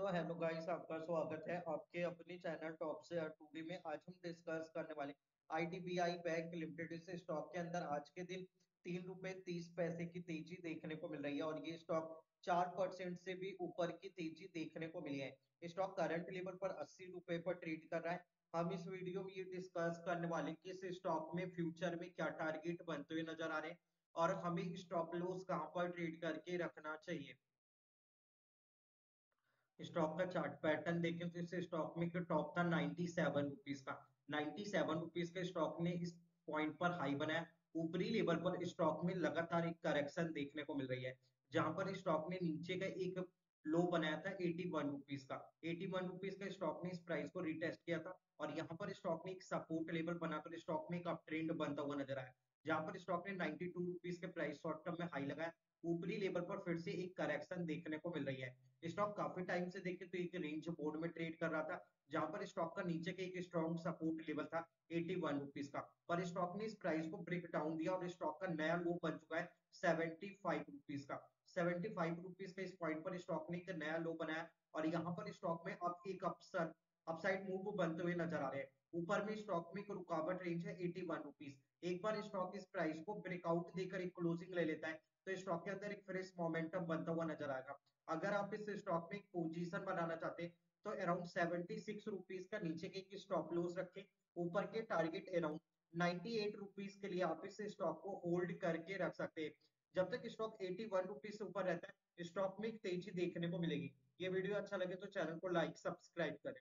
So hello guys आपका स्वागत है आपके अपने चैनल टॉप से टूडे में। आज हम डिस्कस करने वाले आईडीबीआई बैंक लिमिटेड इस स्टॉक के अंदर। आज के दिन तीन रुपए तीस पैसे की तेज़ी देखने को मिल रही है और ये स्टॉक चार परसेंट से भी ऊपर की तेज़ी देखने को मिली है। स्टॉक करंट लेवल पर अस्सी रुपए पर ट्रेड कर रहा है। हम इस वीडियो में ये डिस्कस करने वाले कि इस स्टॉक में फ्यूचर में क्या टारगेट बनते हुए नज़र आ रहे हैं और हमें स्टॉप लॉस कहाँ पर ट्रेड करके रखना चाहिए। स्टॉक का चार्ट पैटर्न देखें तो इस स्टॉक में टॉप था 97 रुपीस का। 97 रुपीस के स्टॉक ने इस पॉइंट पर हाई बनाया। ऊपरी लेवल पर स्टॉक में लगातार एक करेक्शन देखने को मिल रही है। जहाँ पर स्टॉक ने नीचे का एक लो बनाया था एटी वन रुपीज़ का। एटी वन रुपीज़ का स्टॉक ने इस प्राइस को रिटेस्ट किया था और यहाँ पर स्टॉक ने एक सपोर्ट लेवल बनाकर स्टॉक में एक अप ट्रेंड बनता हुआ नज़र आया। जहाँ पर स्टॉक ने 92 रुपीस के प्राइस शॉर्ट टर्म में हाई लगाया। ऊपरी लेवल पर फिर से एक करेक्शन देखने को मिल रही है। स्टॉक काफ़ी टाइम से देखे तो एक रेंज बोर्ड में ट्रेड कर रहा था, जहाँ पर स्टॉक का नीचे का एक स्ट्रॉन्ग सपोर्ट लेवल था 81 रुपीस का। पर स्टॉक ने इस प्राइस को ब्रेक डाउन दिया और स्टॉक का नया लो बन चुका है 75 रुपीस का। 75 रुपीस का इस पॉइंट पर स्टॉक ने एक नया लो बनाया और यहाँ पर स्टॉक में अब एक अपसर अपसाइड मूव बनते हुए नज़र आ रहे हैं। ऊपर में स्टॉक में एक रुकावट रेंज है 81 रुपीस एक बार स्टॉक इस प्राइस को ब्रेकआउट देकर एक क्लोजिंग ले लेता है तो स्टॉक के अंदर एक फ्रेश मोमेंटम बनता हुआ नज़र आएगा। अगर आप इस स्टॉक में पोजीशन बनाना चाहते हैं तो अराउंड सेवेंटी सिक्स रुपीज़ का नीचे के स्टॉप लॉस रखें, ऊपर के target around ninety eight rupees के लिए आप इस स्टॉक को होल्ड करके रख सकते हैं। जब तक स्टॉक एटी वन रुपीज़ से ऊपर रहता है स्टॉक में तेज़ी देखने को मिलेगी। ये वीडियो अच्छा लगे तो चैनल को लाइक सब्सक्राइब करें।